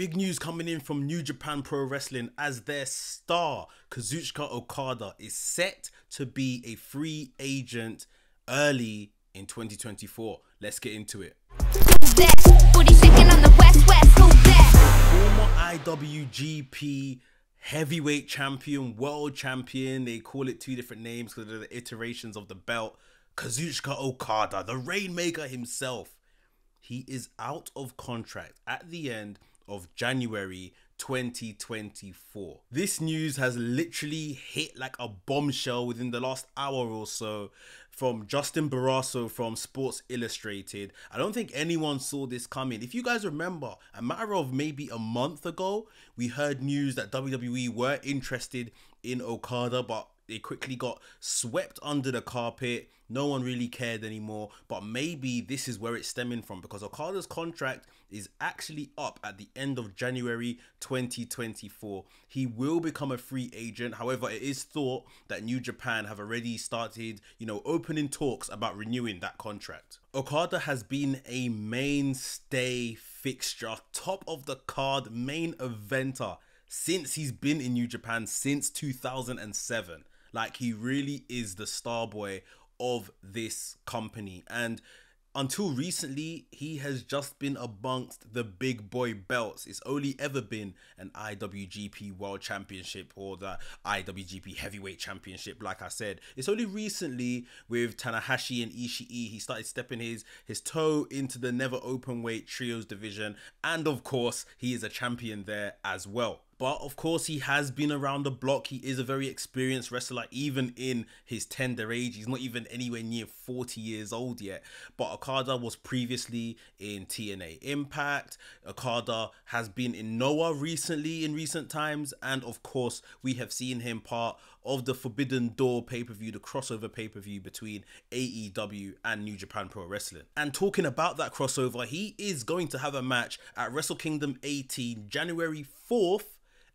Big news coming in from New Japan Pro Wrestling as their star, Kazuchika Okada, is set to be a free agent early in 2024. Let's get into it. Former IWGP heavyweight champion, world champion, they call it two different names because they're the iterations of the belt. Kazuchika Okada, the Rainmaker himself, he is out of contract at the end of January 2024. This news has literally hit like a bombshell within the last hour or so from Justin Barrasso from Sports Illustrated. I don't think anyone saw this coming. If you guys remember, a matter of maybe a month ago, we heard news that WWE were interested in Okada, but they quickly got swept under the carpet. No one really cared anymore. But maybe this is where it's stemming from because Okada's contract is actually up at the end of January 2024. He will become a free agent. However, it is thought that New Japan have already started, you know, opening talks about renewing that contract. Okada has been a mainstay fixture, top of the card, main eventer since he's been in New Japan since 2007. Like he really is the star boy of this company. And until recently, he has just been amongst the big boy belts. It's only ever been an IWGP World Championship or the IWGP Heavyweight Championship. Like I said, it's only recently with Tanahashi and Ishii he started stepping his his toe into the never open weight trios division, and of course, he is a champion there as well. But of course, he has been around the block. He is a very experienced wrestler, even in his tender age. He's not even anywhere near 40 years old yet. But Okada was previously in TNA Impact. Okada has been in Noah recently, in recent times. And of course, we have seen him part of the Forbidden Door pay per view, the crossover pay per view between AEW and New Japan Pro Wrestling. And talking about that crossover, he is going to have a match at Wrestle Kingdom 18, January 4th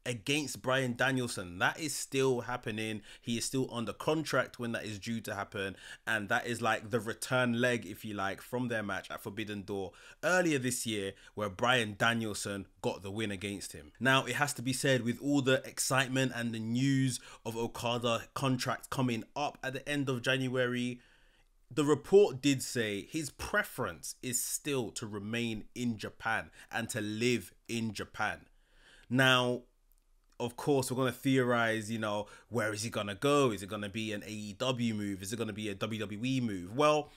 against Bryan Danielson. That is still happening. He is still under contract when that is due to happen. And that is like the return leg, if you like, from their match at Forbidden Door earlier this year, where Bryan Danielson got the win against him. Now, it has to be said, with all the excitement and the news of Okada contract coming up at the end of January. The report did say his preference is still to remain in Japan and to live in Japan. Now, of course, we're going to theorize, you know, where is he going to go? Is it going to be an AEW move? Is it going to be a WWE move? Well,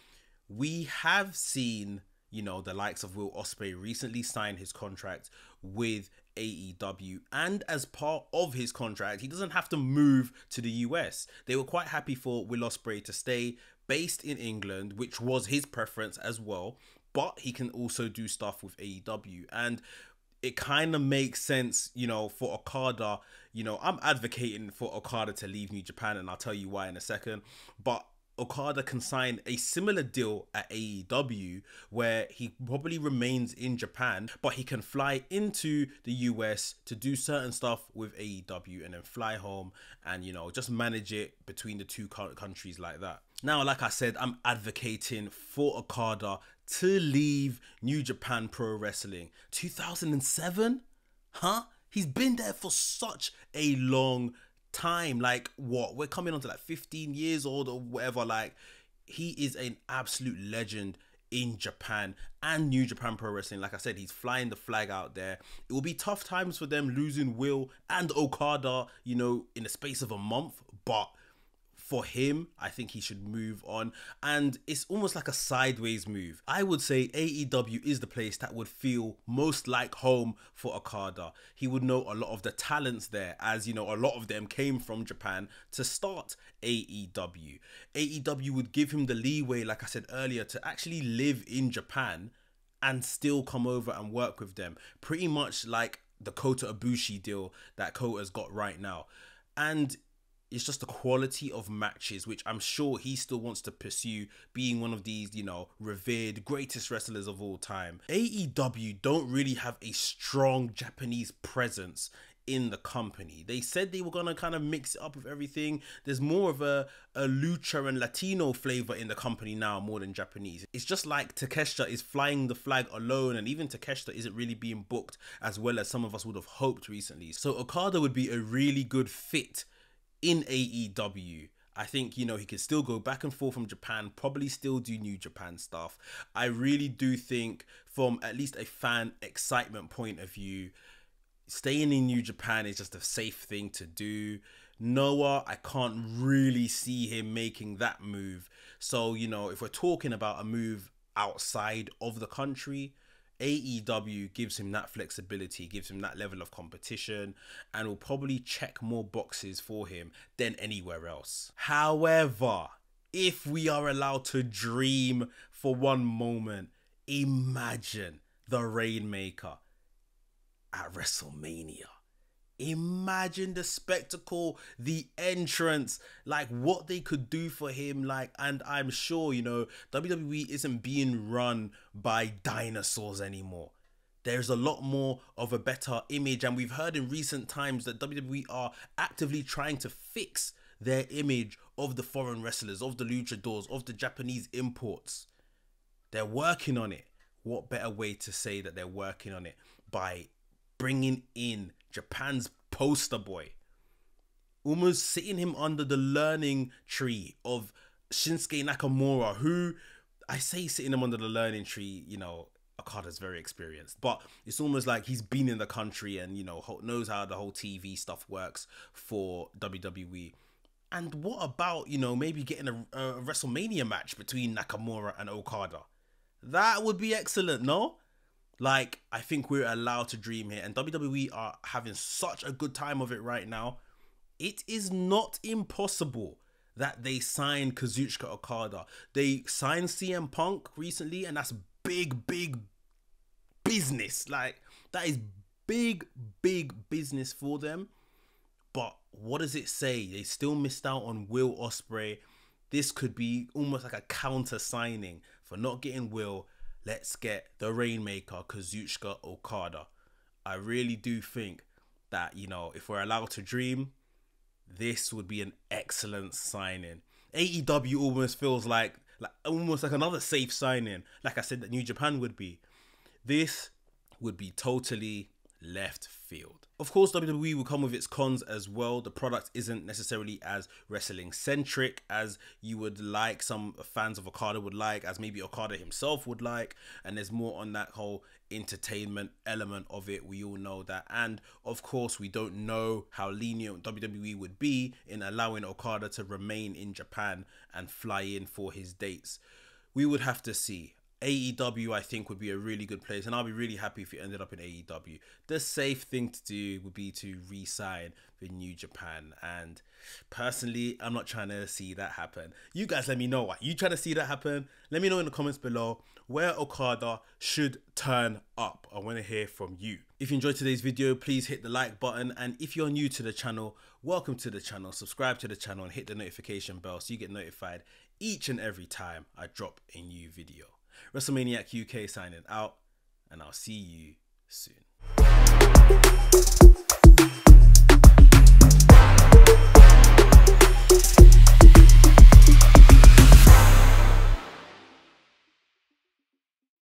we have seen, you know, the likes of Will Ospreay recently sign his contract with AEW. And as part of his contract, he doesn't have to move to the US. They were quite happy for Will Ospreay to stay based in England, which was his preference as well. But he can also do stuff with AEW. And it kind of makes sense, you know, for Okada. You know, I'm advocating for Okada to leave New Japan, and I'll tell you why in a second. But Okada can sign a similar deal at AEW where he probably remains in Japan, but he can fly into the US to do certain stuff with AEW and then fly home and, you know, just manage it between the two countries like that. Now, like I said, I'm advocating for Okada to leave New Japan Pro Wrestling. 2007? Huh? He's been there for such a long time. Like, what? We're coming on to like 15 years old or whatever. Like, he is an absolute legend in Japan and New Japan Pro Wrestling. Like I said, he's flying the flag out there. It will be tough times for them losing Will and Okada, you know, in the space of a month, but for him, I think he should move on. And it's almost like a sideways move. I would say AEW is the place that would feel most like home for Okada. He would know a lot of the talents there, as you know, a lot of them came from Japan to start AEW. AEW would give him the leeway, like I said earlier, to actually live in Japan and still come over and work with them. Pretty much like the Kota Ibushi deal that Kota's got right now. And it's just the quality of matches, which I'm sure he still wants to pursue, being one of these, you know, revered greatest wrestlers of all time. AEW don't really have a strong Japanese presence in the company. They said they were gonna kind of mix it up with everything. There's more of a, a lucha and Latino flavor in the company now more than Japanese. It's just like Takeshita is flying the flag alone, and even Takeshita isn't really being booked as well as some of us would have hoped recently. So Okada would be a really good fit in AEW. I think, you know, he could still go back and forth from Japan, probably still do New Japan stuff. I really do think, from at least a fan excitement point of view, staying in New Japan is just a safe thing to do. Noah, I can't really see him making that move. So, you know, if we're talking about a move outside of the country, AEW gives him that flexibility, gives him that level of competition, and will probably check more boxes for him than anywhere else. However, if we are allowed to dream for one moment, imagine the Rainmaker at WrestleMania. Imagine the spectacle, the entrance, like what they could do for him. Like, and I'm sure, you know, WWE isn't being run by dinosaurs anymore. There's a lot more of a better image, and we've heard in recent times that WWE are actively trying to fix their image of the foreign wrestlers, of the luchadors, of the Japanese imports. They're working on it. What better way to say that they're working on it by bringing in Japan's poster boy, almost sitting him under the learning tree of Shinsuke Nakamura, who I say sitting him under the learning tree, you know, Okada's very experienced, but it's almost like he's been in the country and, you know, knows how the whole TV stuff works for WWE. And what about, you know, maybe getting a, a WrestleMania match between Nakamura and Okada? That would be excellent, no? Like, I think we're allowed to dream here, and WWE are having such a good time of it right now. It is not impossible that they signed Kazuchika Okada. They signed CM Punk recently, and that's big, big business. Like, that is big, big business for them. But what does it say? They still missed out on Will Ospreay. This could be almost like a counter signing for not getting Will let's get the Rainmaker Kazuchika Okada. I really do think that, you know, if we're allowed to dream, this would be an excellent signing. AEW almost feels like like almost like another safe signing, like I said that New Japan would be. This would be totally left field. Of course, WWE will come with its cons as well. The product isn't necessarily as wrestling centric as you would like, some fans of Okada would like, as maybe Okada himself would like. And there's more on that whole entertainment element of it. We all know that. And of course, we don't know how lenient WWE would be in allowing Okada to remain in Japan and fly in for his dates. We would have to see. AEW, I think, would be a really good place, and I'll be really happy if you ended up in AEW. The safe thing to do would be to re sign with New Japan, and personally, I'm not trying to see that happen. You guys let me know what you trying to see that happen. Let me know in the comments below where Okada should turn up. I want to hear from you. If you enjoyed today's video, please hit the like button, and if you're new to the channel, welcome to the channel. Subscribe to the channel and hit the notification bell so you get notified each and every time I drop a new video. WrestleManiac UK signing out, and I'll see you soon.